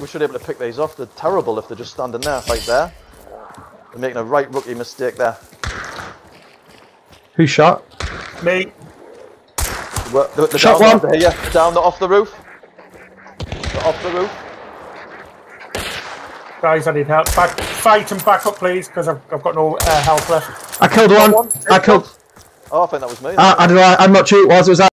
we should be able to pick these off. They're terrible if they're just standing there, right there. They're making a right rookie mistake there. Who shot? Me. Well, They're, they're Shot down, one. They're down, they're off the roof. They're off the roof. Guys, I need help. Back, fight and back up, please, because I've, I've got no uh, health left. I killed one. I killed. Oh, I think that was me. I, I don't know. I'm not sure it was. It was